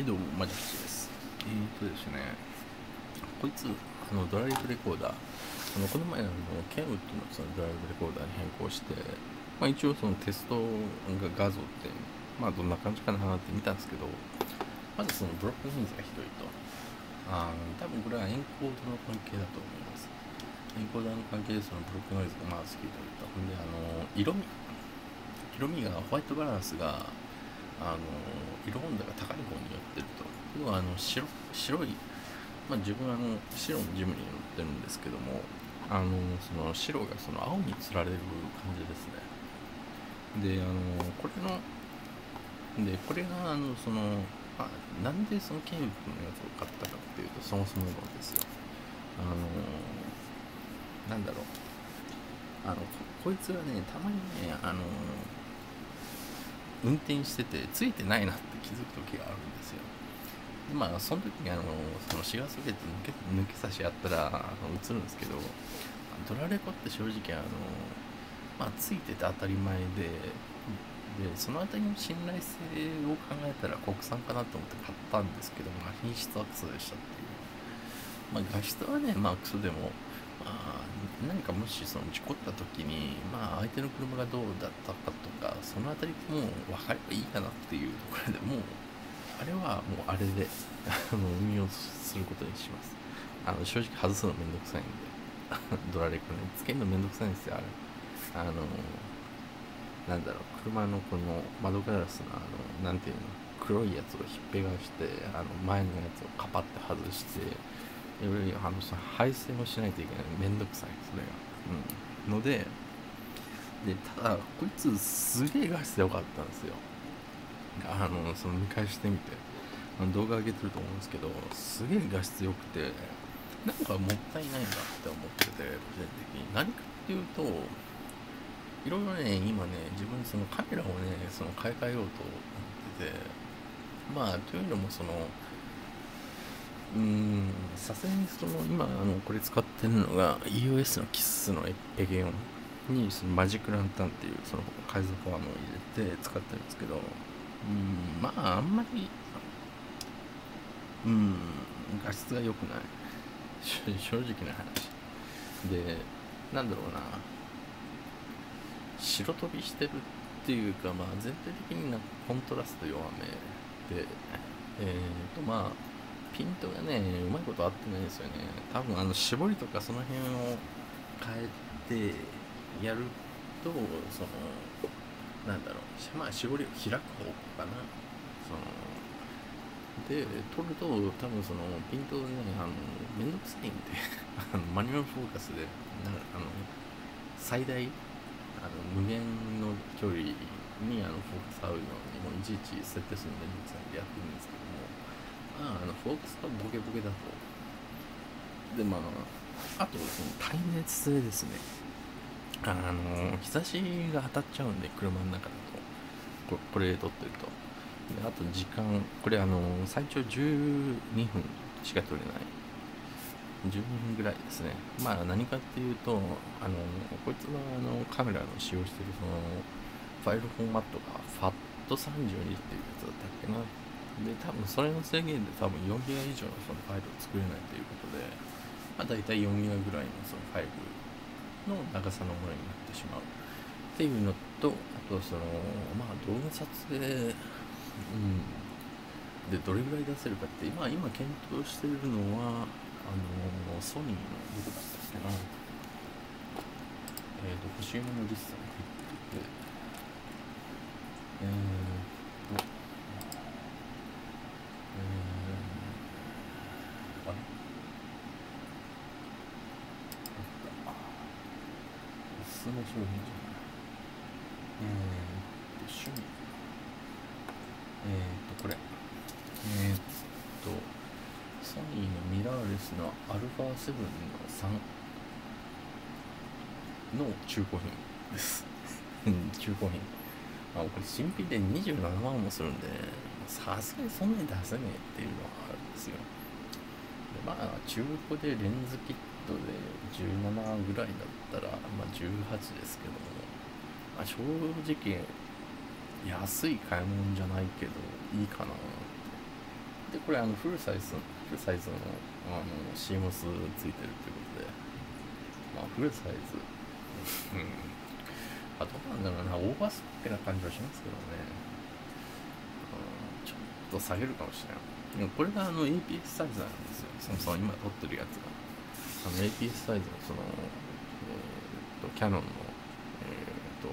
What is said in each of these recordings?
はいどうもマジッチです。えーとですねこいつあのドライブレコーダー。あのこの前あのケンウッドのそのドライブレコーダーに変更して、まあ、一応そのテスト画像ってまあどんな感じかなって見たんですけどまずそのブロックノイズがひどいと。あ多分これはエンコードの関係だと思います。エンコーダーの関係でそのブロックノイズがまずひどいとほんであの色味。色味がホワイトバランスがあの色温度が高い方に寄ってると。要はあの白白い、まあ、自分はあの白のジムに乗ってるんですけどもあのその白がその青につられる感じですね。であのこれのでこれがあのそのあなんでそのケンウッドのやつを買ったかっていうとそもそも論ですよ。あのなんだろう。あのこいつがねたまにねあの運転しててついてないなって気づく時があるんですよ。でまあその時にあのそのシガーソケット抜け抜け差しやったらあの映るんですけどドラレコって正直あのまあついてて当たり前ででその辺りの信頼性を考えたら国産かなと思って買ったんですけど、まあ、品質はクソでしたっていう。まあ画質はねまあクソでもまあ、何かもしその事故った時に、まあ、相手の車がどうだったかとかその辺りも分かればいいかなっていうところでもうあれはもうあれであの運用することにします。あの正直外すのめんどくさいんで ドラレコね。つけるのめんどくさいんですよあれ。あのなんだろう車のこの窓ガラスのあのなんていうの黒いやつをひっぺがしてあの前のやつをカパって外してあの配線をしないといけない。めんどくさい。それが、うん、のででただこいつすげえ画質良かったんですよ。あのその見返してみて。動画上げてると思うんですけどすげえ画質良くてなんかもったいないなって思ってて個人的に。何かっていうといろいろね今ね自分そのカメラをねその買い替えようと思っててまあというのもそのうん。さすがにその今あのこれ使ってるのが EOS のキッスのエゲオンにそのマジックランタンっていうその海賊ファームを入れて使ってるんですけどうんまああんまりうん画質が良くない。正直な話。でなんだろうな。白飛びしてるっていうかまあ全体的になんかコントラスト弱めでえっ、ー、とまあピントがねうまいこと合ってないですよね。多分あの絞りとかその辺を変えてやるとそのなんだろう。まあ絞りを開く方かな。そので撮ると多分そのピントねあのめんどくさいんで あのマニュアルフォーカスでなあの最大あの無限の距離にあのフォーカス合うようにもういちいち設定するのめんどくさいんでやってるんですけどまあ、あのフォークスがボケボケだと。で、まあ、あと、その耐熱性ですね。あの、日差しが当たっちゃうんで、車の中だと。ここれ撮ってると。で、あと時間、これあの、最長12分しか撮れない。12分ぐらいですね。まあ何かっていうと、あの、こいつのあのカメラの使用してるその、ファイルフォーマットが FAT32 っていうやつだったっけな。で、多分それの制限で多分4ギガ以上のそのファイルを作れないということで、まあ、大体4ギガぐらいのそのファイルの長さのものになってしまうっていうのと、あとその、まあ動画撮影、うん、でどれぐらい出せるかって、今、今検討しているのは、あのソニーのどこだったっけな、えっ、ー、と、欲しいものリストに入ってて、えースの商品じゃないえー、っと趣味えー、っとこれえー、っとソニーのミラーレスの α7 の3の中古品です。中古品。あこれ新品で27万もするんでさすがにそんなに出せねえっていうのはあるんですよ。まあ中古でレンズキットで17ぐらいだったら、まあ、18ですけども、まあ、正直安い買い物じゃないけどいいかなって。でこれあのフルサイズフルサイズのあの CMOS ついてるということで。まあフルサイズ。うん。あどうなんだろうな。オーバースペックな感じはしますけどね、うん、ちょっと下げるかもしれないでもこれがあの APS サイズなんですよそもそも今撮ってるやつが。あの APS サイズのそのえー、とキャノンのえー、と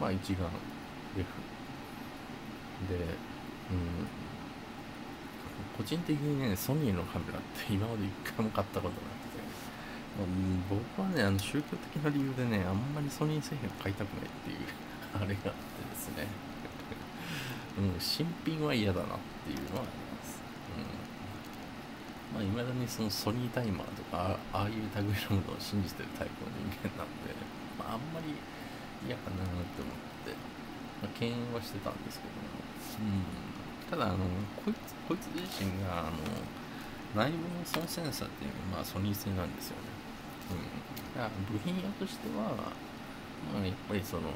まあ一眼レフ。でうん個人的にね、ソニーのカメラって今まで一回も買ったことなくて、僕はね、あの宗教的な理由でね、あんまりソニー製品を買いたくないっていう、あれがあってですね、うん、新品は嫌だなっていうのはあります。うん。まあ、いまだにそのソニータイマーとか、ああいう類のものを信じてるタイプの人間なんで、まあ、あんまり嫌かなって思って、まあ、敬遠はしてたんですけども、うん。ただあのこいつこいつ自身があの内部のそのセンサーっていうのは、まあ、ソニー製なんですよね、うん、だから部品屋としては、まあ、やっぱりその、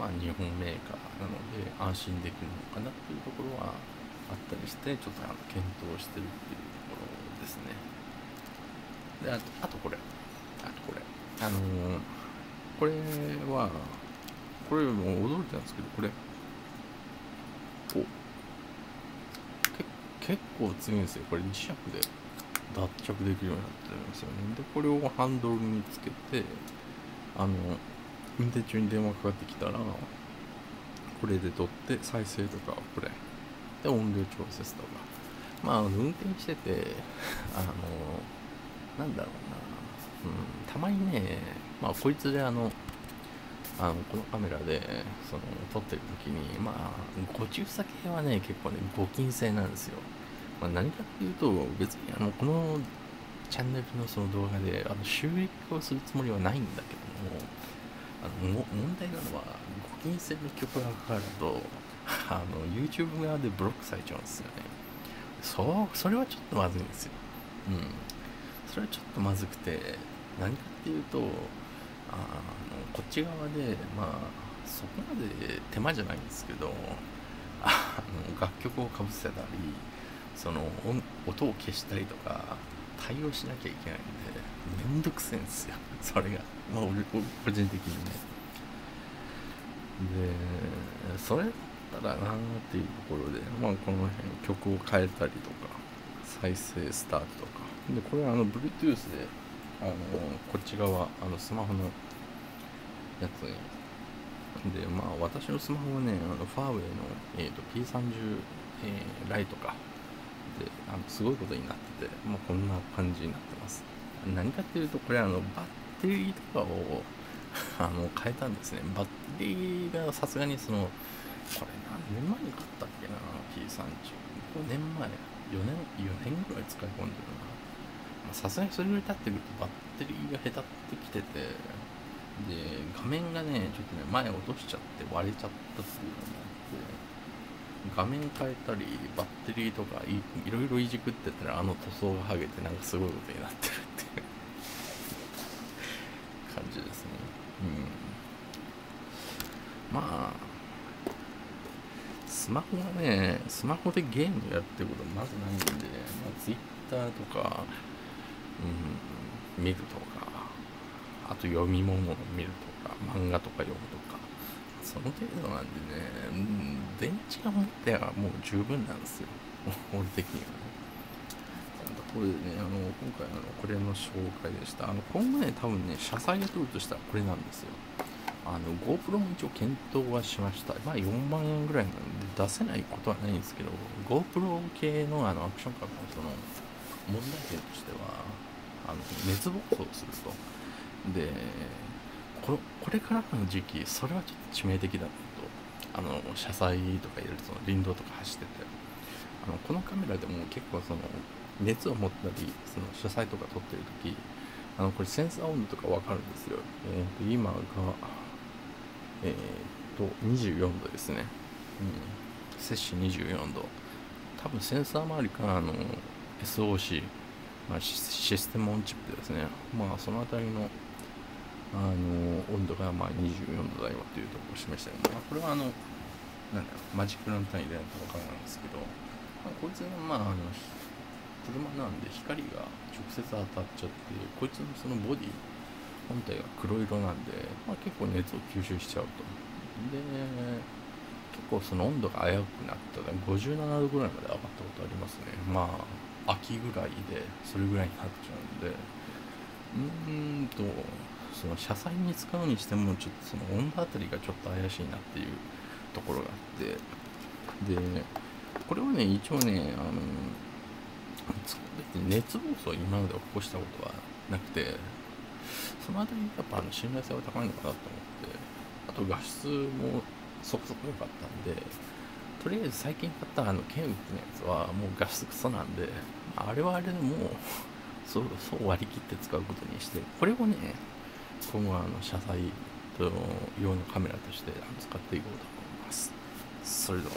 まあ、日本メーカーなので安心できるのかなっていうところはあったりしてちょっとあの検討してるっていうところですね。であとあとこれ。あとこれ。あのー、これはこれも驚いたんですけどこれ。お。結構強いんですよ。これ磁石で脱着できるようになってるんですよね。でこれをハンドルにつけてあの運転中に電話かかってきたらこれで撮って再生とかこれ。で音量調節とか。まあ運転してて あのなんだろうな、うん、たまにねまあこいつであのあのこのカメラでその撮ってる時にまあご中佐系はね結構ねご金製なんですよ。まあ、何かっていうと、別にあのこのチャンネルのその動画であの収益をするつもりはないんだけども、あの問題なのは、ご金制の曲がかかると、あの YouTube 側でブロックされちゃうんですよね。そう、それはちょっとまずいんですよ。うん。それはちょっとまずくて、何かっていうと、あのこっち側で、まあ、そこまで手間じゃないんですけど、あの楽曲をかぶせたり、その音を消したりとか対応しなきゃいけないんでめんどくせえんですよ それが。まあ俺個人的にね。でそれだったらなーっていうところでまあこの辺曲を変えたりとか再生スタートとか。でこれはあの Bluetooth であのこっち側あのスマホのやつにでまあ私のスマホはねあのファーウェイの、えーと、P30、えー、ライトか。であのすごいことになってて、まあ、こんな感じになってます。何かっていうとこれあのバッテリーとかを あの変えたんですね。バッテリーがさすがにそのこれ何年前に買ったっけな P35 年前。4年4年ぐらい使い込んでるな。さすがにそれぐらい経ってくるとバッテリーがへたってきててで画面がねちょっとね前落としちゃって割れちゃったっていうのも画面変えたりバッテリーとかいいろいろいじくってたらあの塗装が剥げてなんかすごいことになってるっていう感じですね。うん。まあスマホがねスマホでゲームやってることまずないんで、まあ、Twitter とか、うん、見るとかあと読み物を見るとか漫画とか読むとか。その程度なんでね、うん、電池が持ってはもう十分なんですよ。俺的にはね。これね、あの、今回あの、これの紹介でした。あの、今後ね、多分ね、車載で撮るとしたらこれなんですよ。あの、GoPro も一応検討はしました。まあ4万円ぐらいなんで出せないことはないんですけど、GoPro 系のあの、アクションカーのその、問題点としては、あの、熱暴走すると。で、ここれからの時期それはちょっと致命的だなと。あの車載とか入れるその林道とか走ってて。あのこのカメラでも結構その熱を持ったりその車載とか撮ってる時あのこれセンサー温度とか分かるんですよ、えー、と今がえっ、と24度ですね、うん、摂氏24度。多分センサー周りからの SOC、まあ、システムオンチップですね。まあその辺りのあの温度がまあ24度だよというところを示したような、まあ、これはあのなんだろうマジックランタン入れないと分からないんですけどまあ、こいつがまああの車なんで光が直接当たっちゃってこいつのそのボディ本体が黒色なんで、まあ、結構熱を吸収しちゃうと。で結構その温度が危うくなったら57度ぐらいまで上がったことありますね。まあ秋ぐらいでそれぐらいになっちゃうんで。うーんとその車載に使うにしてもちょっとその温度あたりがちょっと怪しいなっていうところがあって。でこれはね一応ねあの熱暴走今まで起こしたことはなくてその辺りやっぱあの信頼性は高いのかなと思ってあと画質もそこそこ良かったんでとりあえず最近買ったあのケンウッドのやつはもう画質クソなんであれはあれでもうそう割り切って使うことにしてこれをね今後はあの車載用のカメラとして使っていこうと思います。それでは。